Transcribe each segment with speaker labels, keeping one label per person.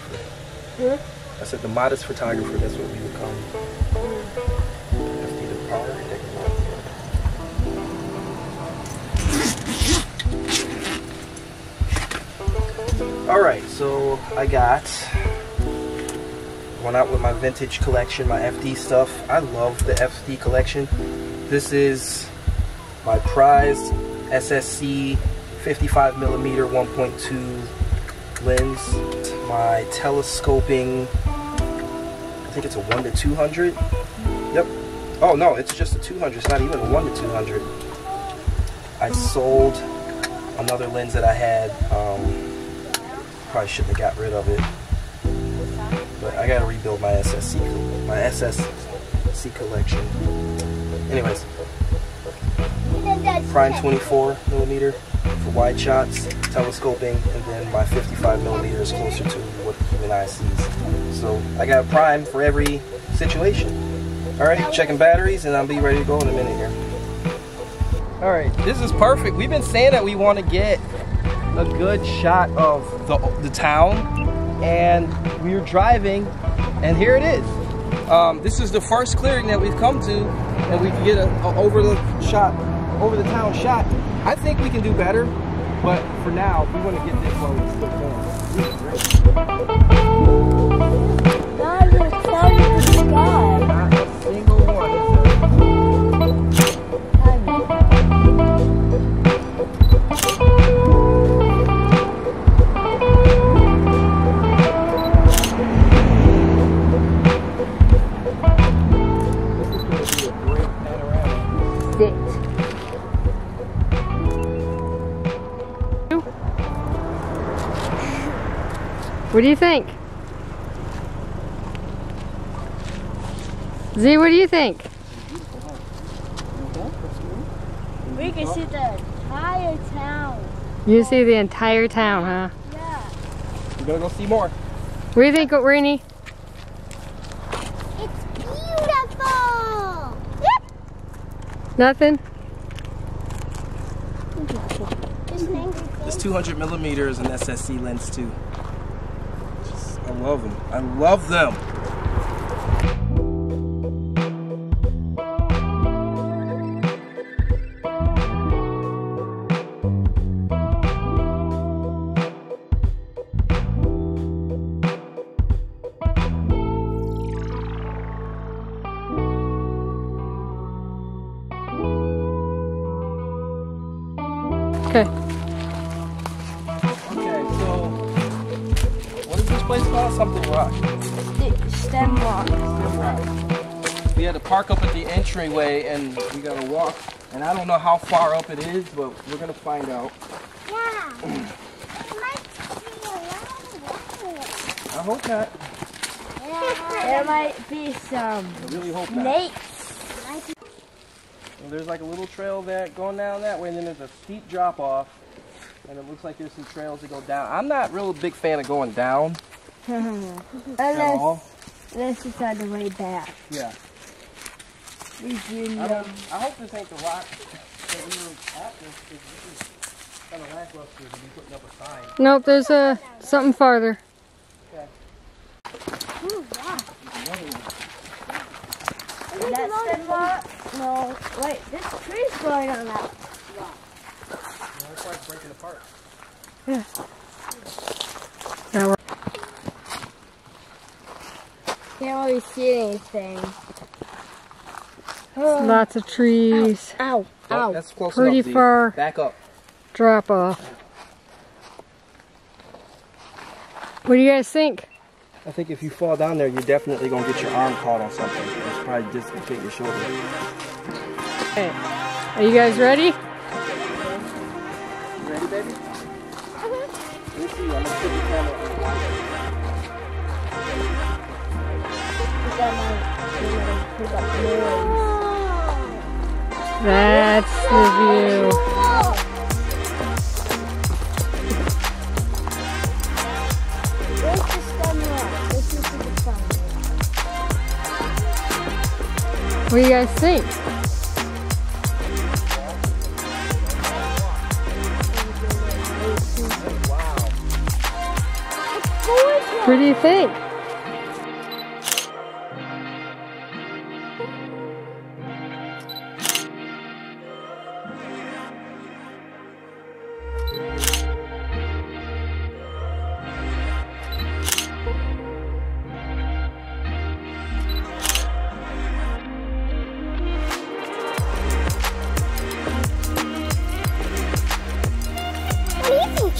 Speaker 1: Hmm? I said the modest photographer, that's what we become. FD the power Alright, so I got went out with my vintage collection, my FD stuff. I love the FD collection. This is my prized SSC 55 millimeter 1.2 lens. My telescoping, I think it's a 1 to 200. Yep. Oh no, it's just a 200. It's not even a 1 to 200. I sold another lens that I had. Um, probably shouldn't have got rid of it. But I gotta rebuild my SSC, my SSC collection. Anyways, prime 24 millimeter for wide shots, telescoping, and then my 55 millimeter is closer to what the human eye sees. So I got a prime for every situation. Alright, checking batteries, and I'll be ready to go in a minute here. Alright, this is perfect. We've been saying that we want to get a good shot of the, the town and we were driving and here it is. Um, this is the first clearing that we've come to and we can get a, a over the shot, over the town shot. I think we can do better, but for now, we want to get this while it's still going.
Speaker 2: What do you think? Z, what do you think?
Speaker 3: We can see the entire town.
Speaker 2: You see the entire town, huh?
Speaker 3: Yeah.
Speaker 1: We're gonna go see more.
Speaker 2: What do you think, Rainy?
Speaker 3: It's beautiful. Yep.
Speaker 2: Nothing?
Speaker 1: This 200 millimeter is an SSC lens too. Love them. I love them.
Speaker 2: Okay,
Speaker 1: Something rock.
Speaker 3: Stem rock.
Speaker 1: Stem rock. We had to park up at the entryway and we gotta walk. And I don't know how far up it is, but we're gonna find out.
Speaker 3: Yeah. It might be a lot
Speaker 1: I hope not.
Speaker 3: There might be some
Speaker 1: I really hope not.
Speaker 3: snakes.
Speaker 1: Well, there's like a little trail there going down that way, and then there's a steep drop off, and it looks like there's some trails that go down. I'm not real big fan of going down
Speaker 3: Unless
Speaker 1: all.
Speaker 3: this is on the way back.
Speaker 1: Yeah.
Speaker 3: We do
Speaker 1: I
Speaker 3: know.
Speaker 1: don't. I hope this ain't the rock that we were at. This, this is kind of lackluster to be putting up a sign.
Speaker 2: Nope, there's a something farther.
Speaker 3: Ooh, rock.
Speaker 1: Another one.
Speaker 3: Is rock? No. Wait, this tree's growing on that.
Speaker 1: Yeah, that's why it's breaking apart.
Speaker 2: Now
Speaker 3: Can't really see anything. Oh.
Speaker 2: lots of trees.
Speaker 3: Ow.
Speaker 1: Oh,
Speaker 3: Ow.
Speaker 1: that's close
Speaker 2: Pretty
Speaker 1: enough. Z.
Speaker 2: far.
Speaker 1: Back up.
Speaker 2: Drop off. What do you guys think?
Speaker 1: I think if you fall down there, you're definitely gonna get your arm caught on something. It's probably dislocate your shoulder.
Speaker 2: Okay. Are you guys ready?
Speaker 1: You ready, baby? Uh-huh. Let me
Speaker 2: That's the view.
Speaker 3: The stem rock? This is.
Speaker 2: What do you guys think? What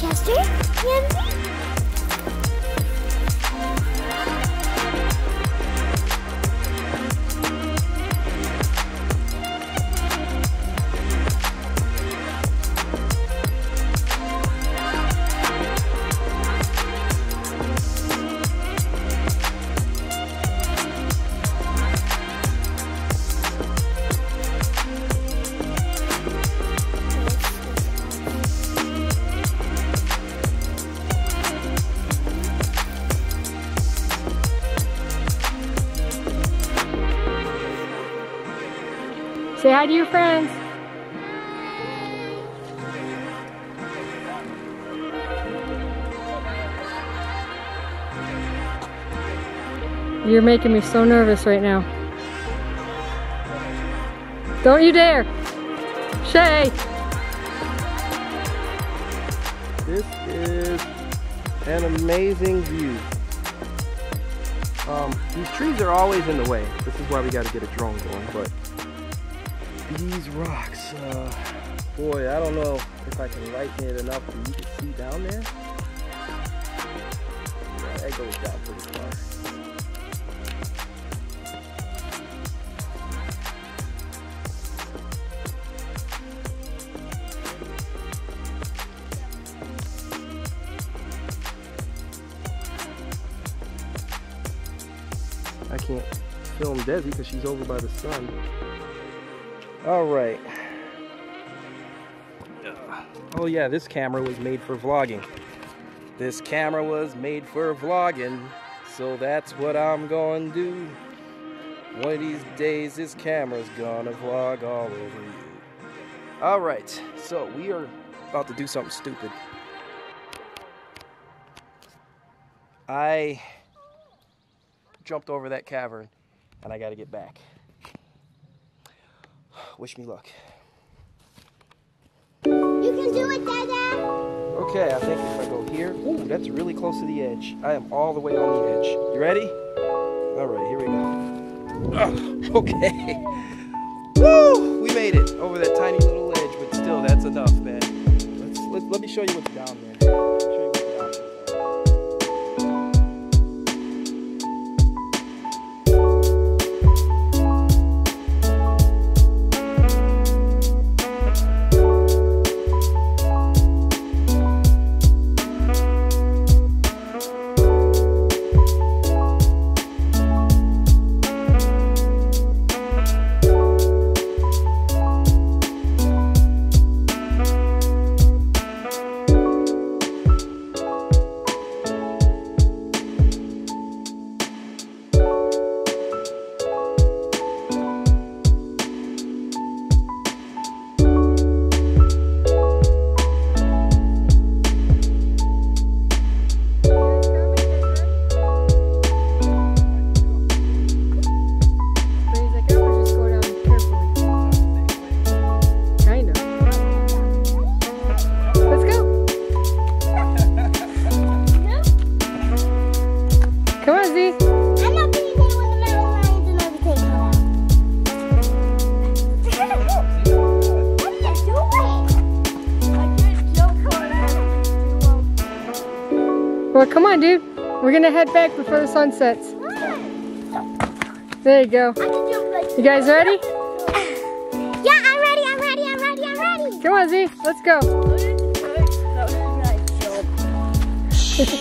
Speaker 3: Chester? Yancy?
Speaker 2: Friends. You're making me so nervous right now. Don't you dare! Shay!
Speaker 1: This is an amazing view. Um, these trees are always in the way. This is why we got to get a drone going. But these rocks, uh, boy, I don't know if I can lighten it enough for you to see down there. Yeah, that goes down pretty far. I can't film Desi because she's over by the sun. All right. Oh yeah, this camera was made for vlogging. This camera was made for vlogging, so that's what I'm to do. One of these days, this camera's gonna vlog all over you. All right, so we are about to do something stupid. I jumped over that cavern and I got to get back. Wish me luck.
Speaker 3: You can do it, Dada.
Speaker 1: Okay, I think if I go here, ooh, that's really close to the edge. I am all the way on the edge. You ready? All right, here we go. Ugh, okay. Woo! We made it over that tiny little edge, but still, that's enough, man. Let's, let let me show you what's down there.
Speaker 2: Come on, Z.
Speaker 3: I'm not being here when the mountain lions and everything come out. what are you doing? I just
Speaker 2: Well, come on, dude. We're gonna head back before the sun sets. There you go.
Speaker 3: I can jump like
Speaker 2: You guys ready?
Speaker 3: Yeah, I'm ready, I'm ready, I'm ready, I'm ready.
Speaker 2: Come on, Z. Let's go.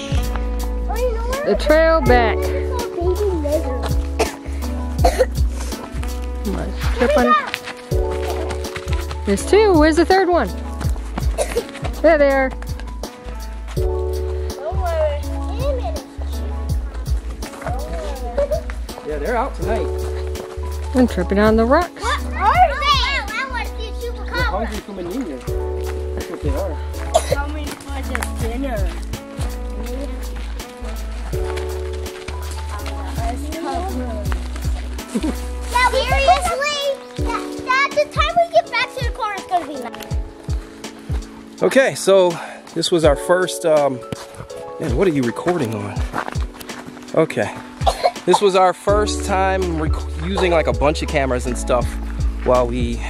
Speaker 2: The trail back.
Speaker 3: It's a baby lizard.
Speaker 2: Come on. Trip on. There's two. Where's the third one? There they are.
Speaker 1: Yeah, they're out tonight.
Speaker 2: I'm tripping on the rocks.
Speaker 3: What are they? I want to see a
Speaker 1: They're
Speaker 3: chupacabra.
Speaker 1: hungry for manina. That's what they are. Okay, so this was our first. Um, man, what are you recording on? Okay, this was our first time using like a bunch of cameras and stuff while we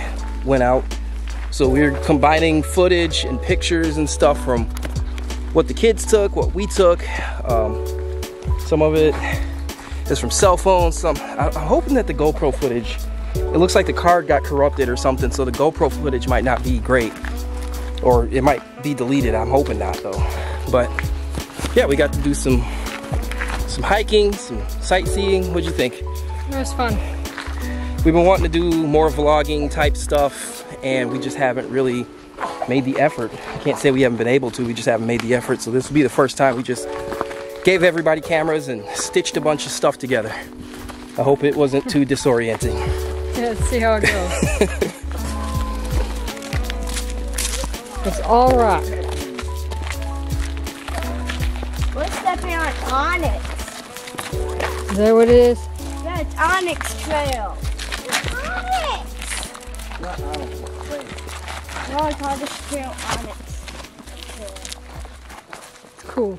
Speaker 1: went out. So we we're combining footage and pictures and stuff from what the kids took, what we took. Um, some of it is from cell phones. Some I- I'm hoping that the GoPro footage. It looks like the card got corrupted or something, so the GoPro footage might not be great or it might be deleted. I'm hoping not though. But yeah, we got to do some some hiking, some sightseeing. What'd you think?
Speaker 2: It was fun.
Speaker 1: We've been wanting to do more vlogging type stuff, and we just haven't really made the effort. I can't say we haven't been able to. We just haven't made the effort. So this will be the first time we just gave everybody cameras and stitched a bunch of stuff together. I hope it wasn't too disorienting.
Speaker 2: Yeah, let's see how it goes. it's all rock.
Speaker 3: We're stepping on Onyx.
Speaker 2: Is that what it is?
Speaker 3: Yeah, it's Onyx Trail. Onyx! No, it's Onyx Trail, Onyx.
Speaker 2: It's cool.